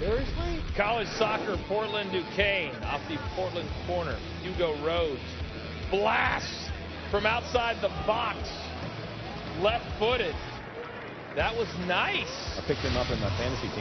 Seriously? College soccer, Portland Duquesne off the Portland corner. Hugo Rhoads blast from outside the box, left footed. That was nice. I picked him up in my fantasy team.